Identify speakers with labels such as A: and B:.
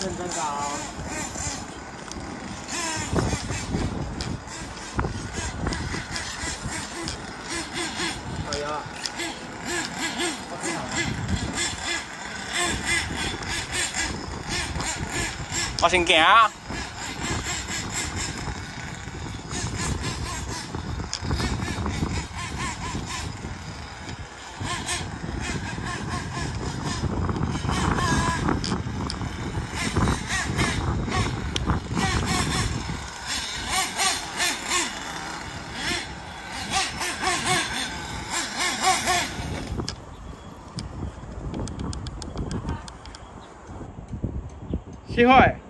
A: 高。可以啊。
B: 我先行啊！机会。